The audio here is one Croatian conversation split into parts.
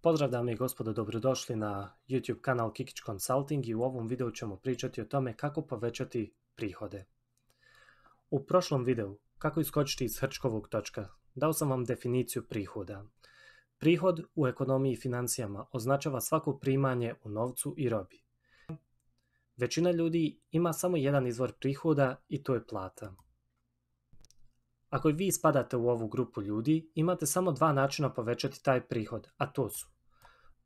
Pozdrav dame i gospodo, dobrodošli na YouTube kanal Kikić Consulting i u ovom videu ćemo pričati o tome kako povećati prihode. U prošlom videu, kako iskočiti iz hrčkovog točka, dao sam vam definiciju prihoda. Prihod u ekonomiji i financijama označava svako primanje u novcu i robi. Većina ljudi ima samo jedan izvor prihoda i to je plata. Ako i vi spadate u ovu grupu ljudi, imate samo dva načina povećati taj prihod, a to su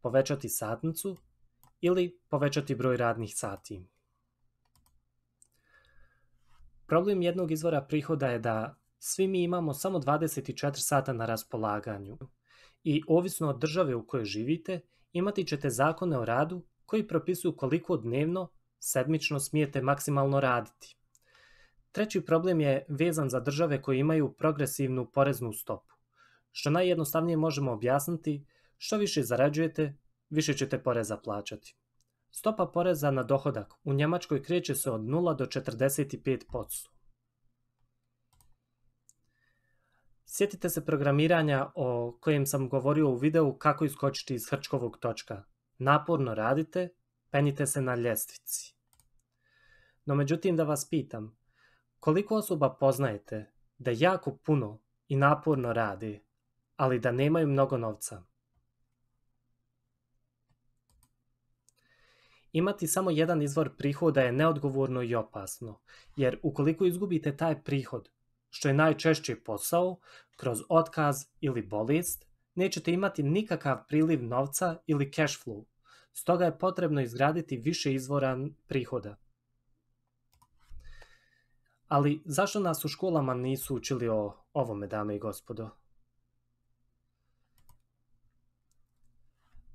povećati satnicu ili povećati broj radnih sati. Problem jednog izvora prihoda je da svi mi imamo samo 24 sata na raspolaganju i ovisno od države u kojoj živite, imati ćete zakone o radu koji propisuju koliko dnevno, sedmično smijete maksimalno raditi. Treći problem je vezan za države koje imaju progresivnu poreznu stopu. Što najjednostavnije možemo objasniti, što više zarađujete, više ćete poreza plaćati. Stopa poreza na dohodak u Njemačkoj kreće se od 0 do 45%. Sjetite se programiranja o kojem sam govorio u videu kako iskočiti iz hrčkovog točka. Naporno radite, penite se na ljestvici. No međutim da vas pitam, koliko osoba poznajete da jako puno i naporno rade, ali da nemaju mnogo novca? Imati samo jedan izvor prihoda je neodgovorno i opasno, jer ukoliko izgubite taj prihod, što je najčešće posao, kroz otkaz ili bolest, nećete imati nikakav priliv novca ili cash flow. Stoga je potrebno izgraditi više izvora prihoda. Ali zašto nas u školama nisu učili o ovome, dame i gospodo?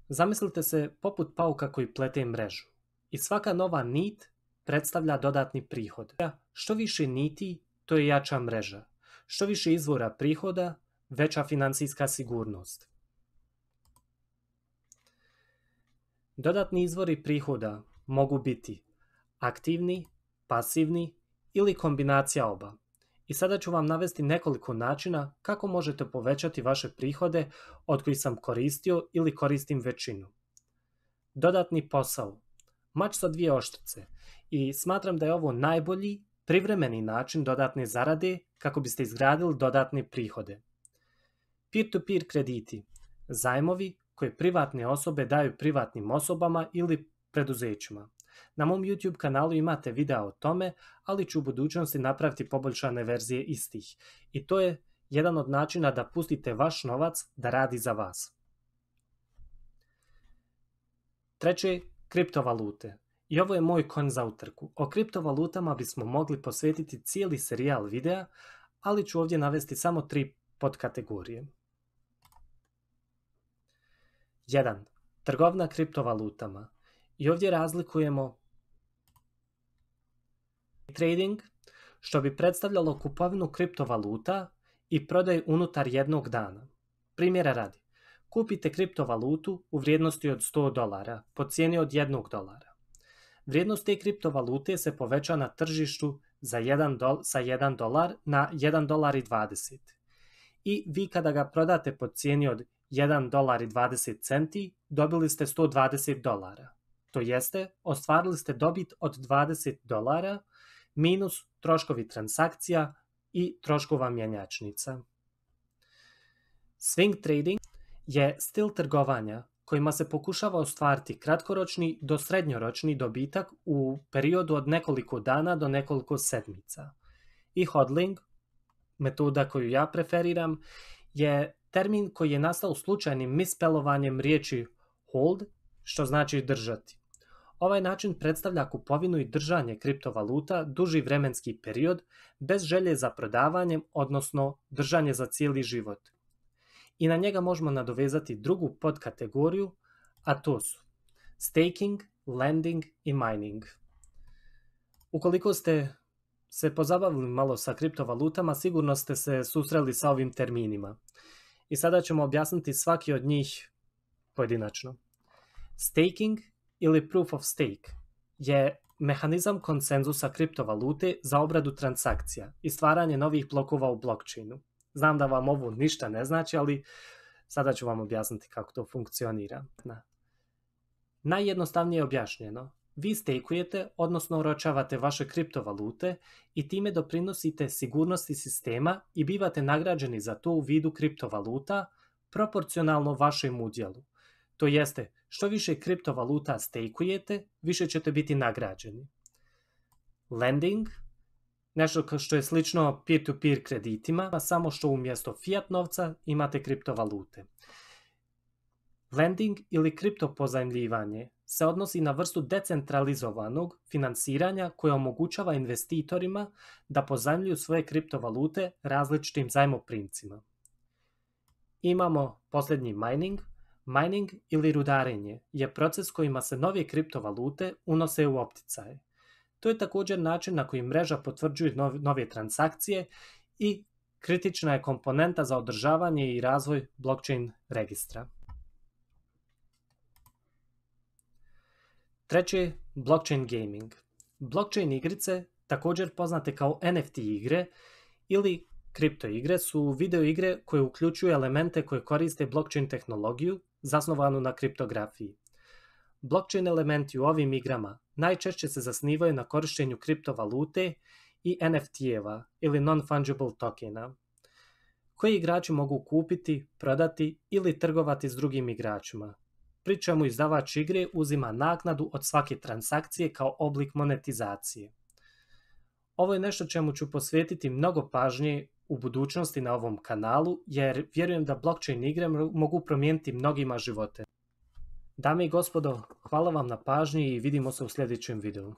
Zamislite se poput pauka koji plete mrežu i svaka nova nit predstavlja dodatni prihod. Što više niti, to je jača mreža. Što više izvora prihoda, veća financijska sigurnost. Dodatni izvori prihoda mogu biti aktivni, pasivni ili kombinacija oba. I sada ću vam navesti nekoliko načina kako možete povećati vaše prihode od kojih sam koristio ili koristim većinu. Dodatni posao. Mač sa dvije oštrice. I smatram da je ovo najbolji privremeni način dodatne zarade kako biste izgradili dodatne prihode. Peer-to-peer -peer krediti. Zajmovi koje privatne osobe daju privatnim osobama ili preduzećima. Na mom YouTube kanalu imate videa o tome, ali ću u budućnosti napraviti poboljšane verzije istih. I to je jedan od načina da pustite vaš novac da radi za vas. Treće, kriptovalute. I ovo je moj konj za utrku. O kriptovalutama bismo mogli posvetiti cijeli serijal videa, ali ću ovdje navesti samo tri podkategorije. 1. Trgovna kriptovalutama. I ovdje razlikujemo trading, što bi predstavljalo kupovinu kriptovaluta i prodaj unutar jednog dana. Primjera radi, kupite kriptovalutu u vrijednosti od 100 dolara po cijeni od 1 dolara. Vrijednost te kriptovalute se poveća na tržištu za 1 do, sa 1 dolar na 1 dolar i 20. I vi kada ga prodate po cijeni od 1 dolar i 20 centi, dobili ste 120 dolara. To jeste, ostvarili ste dobit od 20 dolara minus troškovi transakcija i troškova mjenjačnica. Swing trading je stil trgovanja kojima se pokušava ostvariti kratkoročni do srednjoročni dobitak u periodu od nekoliko dana do nekoliko sedmica. I hodling, metoda koju ja preferiram, je termin koji je nastao slučajnim mispelovanjem riječi hold, što znači držati. Ovaj način predstavlja kupovinu i držanje kriptovaluta duži vremenski period bez želje za prodavanjem, odnosno držanje za cijeli život. I na njega možemo nadovezati drugu podkategoriju, a to su staking, lending i mining. Ukoliko ste se pozabavili malo sa kriptovalutama, sigurno ste se susreli sa ovim terminima. I sada ćemo objasniti svaki od njih pojedinačno. Staking ili proof of stake je mehanizam konsenzusa kriptovalute za obradu transakcija i stvaranje novih blokova u blockchainu. Znam da vam ovo ništa ne znači, ali Sada ću vam objasniti kako to funkcionira. Najjednostavnije objašnjeno, vi stekujete, odnosno oročavate vaše kriptovalute i time doprinosite sigurnosti sistema i bivate nagrađeni za to u vidu kriptovaluta proporcionalno vašem udjelu. To jeste, što više kriptovaluta stejkujete, više ćete biti nagrađeni. Lending, nešto što je slično peer-to-peer kreditima, samo što umjesto fiat novca imate kriptovalute. Lending ili kriptopozajmljivanje se odnosi na vrstu decentralizovanog financiranja koje omogućava investitorima da pozajmljuju svoje kriptovalute različitim zajmoprimcima. Imamo posljednji mining. Mining ili rudarenje je proces kojima se nove kriptovalute unose u opticaje. To je također način na koji mreža potvrđuje nove transakcije i kritična je komponenta za održavanje i razvoj blockchain registra. Treće, blockchain gaming. Blockchain igrice, također poznate kao NFT igre ili kripto igre, su video igre koje uključuju elemente koje koriste blockchain tehnologiju zasnovanu na kriptografiji. Blockchain elementi u ovim igrama najčešće se zasnivaju na korištenju kriptovalute i NFT-eva ili non-fungible tokena, koji igrači mogu kupiti, prodati ili trgovati s drugim igračima, pri čemu izdavač igre uzima naknadu od svake transakcije kao oblik monetizacije. Ovo je nešto čemu ću posvetiti mnogo pažnje u budućnosti na ovom kanalu, jer vjerujem da blockchain igre mogu promijeniti mnogima živote. Dame i gospodo, hvala vam na pažnji i vidimo se u sljedećem videu.